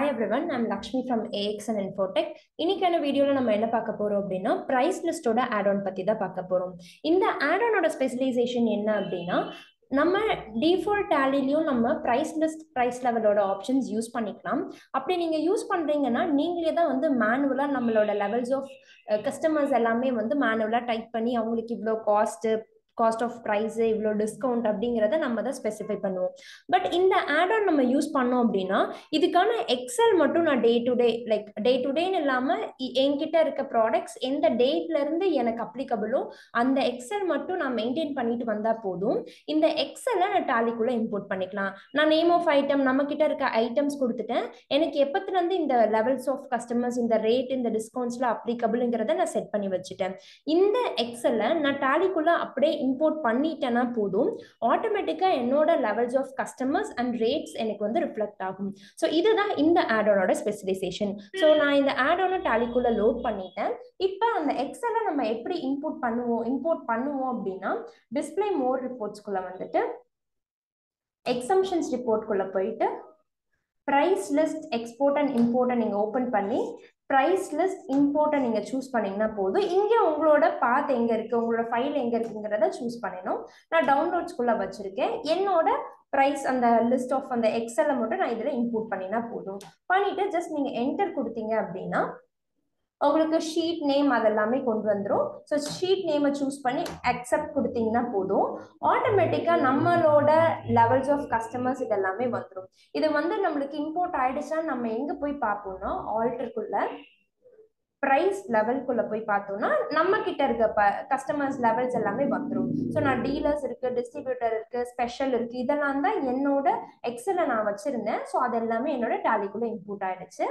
Hi everyone I'm Lakshmi from AX and Infotech இன்னைக்கான வீடியோவில் நம்ம என்ன பார்க்க போகிறோம் அப்படின்னா ப்ரைஸ் லிஸ்ட்டோட ஆட் ஆன் பற்றி தான் பார்க்க போகிறோம் இந்த ஆட் ஆனோட ஸ்பெஷலைசேஷன் என்ன அப்படின்னா நம்ம டிஃபால்ட் டேலிலையும் நம்ம ப்ரைஸ் லிஸ்ட் ப்ரைஸ் லெவலோட ஆப்ஷன்ஸ் யூஸ் பண்ணிக்கலாம். அப்படி நீங்கள் யூஸ் பண்ணுறீங்கன்னா நீங்களே தான் வந்து மேனுவலாக நம்மளோட லெவல்ஸ் ஆஃப் கஸ்டமர்ஸ் எல்லாமே வந்து மேனுவலாக டைப் பண்ணி அவங்களுக்கு இவ்வளோ காஸ்ட்டு காஸ்ட் ஆஃப் ப்ரைஸ் இவ்வளோ டிஸ்கவுண்ட் அப்படிங்கிறத நம்ம தான் ஸ்பெசிஃபை பண்ணுவோம். பட் இந்த ஆட் ஆன் நம்ம யூஸ் பண்ணோம் அப்படின்னா இதுக்கான எக்ஸல் மட்டும் நான் day to day like day to டேன்னு இல்லாமல் என்கிட்ட இருக்க ப்ராடக்ட்ஸ் எந்த டேட்லேருந்து எனக்கு அப்ளிகபிளோ அந்த எக்ஸல் மட்டும் நான் மெயின்டைன் பண்ணிட்டு வந்தால் போதும். இந்த எக்ஸலை நான் டாலிக்குள்ளே இம்போர்ட் பண்ணிக்கலாம். நான் நேம் ஆஃப் ஐட்டம் நம்ம கிட்ட இருக்க ஐட்டம்ஸ் கொடுத்துட்டேன். எனக்கு எப்பத்துலேருந்து இந்த லெவல்ஸ் ஆஃப் கஸ்டமர்ஸ் இந்த ரேட் இந்த டிஸ்கவுண்ட்ஸ்லாம் அப்ளிகபிள்ங்கிறத நான் செட் பண்ணி வச்சுட்டேன். இந்த எக்ஸலை நான் டாலிக்குள்ளே அப்படியே இம்போர்ட் பண்ணிட்டேன்னா போதும். ஆட்டோமேட்டிக்காக என்னோட levels of customers and rates எனக்கு வந்து ரிஃப்ளெக்ட் ஆகும். ஸோ இதுதான் இந்த ஆடோனோட ஸ்பெசிலைசேஷன் ஸோ நான் இந்த ஆடோனை டாலிக்குள்ள லோட் பண்ணிட்டேன். இப்போ அந்த எக்ஸலை நம்ம எப்படி இம்போர்ட் பண்ணுவோம் இம்போர்ட் பண்ணுவோம் அப்படின்னா டிஸ்பிளே மோர் ரிப்போர்ட்ஸ்குள்ள வந்துட்டு எக்ஸம்ஷன்ஸ் ரிப்போர்ட்குள்ள போயிட்டு ப்ரைஸ் லிஸ்ட் எக்ஸ்போர்ட் அண்ட் இம்போர்ட்டை நீங்கள் ஓப்பன் பண்ணி ப்ரைஸ் லிஸ்ட் இம்போர்ட்டை நீங்கள் சூஸ் பண்ணிங்கன்னா போதும். இங்கே உங்களோட பாத் எங்கே இருக்குது உங்களோட ஃபைல் எங்கே இருக்குங்கிறத சூஸ் பண்ணணும் நான் டவுன்லோட்ஸ்குள்ளே வச்சுருக்கேன். என்னோட ப்ரைஸ் அந்த லிஸ்ட் ஆஃப் அந்த எக்ஸலை மட்டும் நான் இதில் இம்போர்ட் பண்ணினா போதும். பண்ணிவிட்டு ஜஸ்ட் நீங்கள் என்டர் கொடுத்தீங்க அப்படின்னா உங்களுக்கு ஷீட் நேம் அதெல்லாமே கொண்டு வந்துடும் ஸோ ஷீட் நேமை சூஸ் பண்ணி அக்செப்ட் கொடுத்தீங்கன்னா போதும். ஆட்டோமேட்டிக்காக நம்மளோட லெவல்ஸ் ஆஃப் கஸ்டமர்ஸ் இதெல்லாமே வந்துடும் இது வந்து நம்மளுக்கு இம்போர்ட் ஆயிடுச்சுன்னா நம்ம எங்கே போய் பார்ப்போம்னா ஆல்டருக்குள்ள ப்ரைஸ் லெவல்குள்ள போய் பார்த்தோம்னா நம்ம கிட்ட இருக்க ப கஸ்டமர்ஸ் லெவல்ஸ் எல்லாமே வந்துடும் ஸோ நான் டீலர்ஸ் இருக்கு டிஸ்ட்ரிபியூட்டர் இருக்கு ஸ்பெஷல் இருக்கு இதெல்லாம் தான் என்னோட எக்ஸல நான் வச்சிருந்தேன். ஸோ அது எல்லாமே என்னோட டேலிக்குள்ள இன்புட் ஆயிடுச்சு.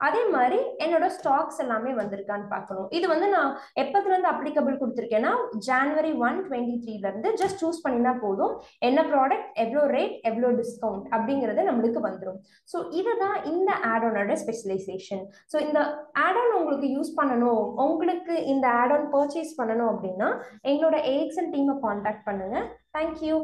அதே மாதிரி என்னோட ஸ்டாக்ஸ் எல்லாமே வந்திருக்கான்னு பார்க்கணும். இது வந்து நான் எப்பத்துலேருந்து அப்ளிகபிள் கொடுத்துருக்கேன்னா ஜான்வரி ஒன் டுவெண்ட்டி த்ரீலேருந்து ஜஸ்ட் சூஸ் பண்ணினா போதும். என்ன ப்ராடக்ட் எவ்வளோ ரேட் எவ்வளோ டிஸ்கவுண்ட் அப்படிங்கிறது நம்மளுக்கு வந்துடும் ஸோ இதுதான் இந்த ஆடோனோட ஸ்பெஷலைசேஷன் ஸோ இந்த ஆடோன் உங்களுக்கு யூஸ் பண்ணணும். உங்களுக்கு இந்த ஆடோன் பர்ச்சேஸ் பண்ணணும் அப்படின்னா எங்களோட ஏஎக்ஸ்எல் டீமை காண்டாக்ட் பண்ணுங்க. தேங்க்யூ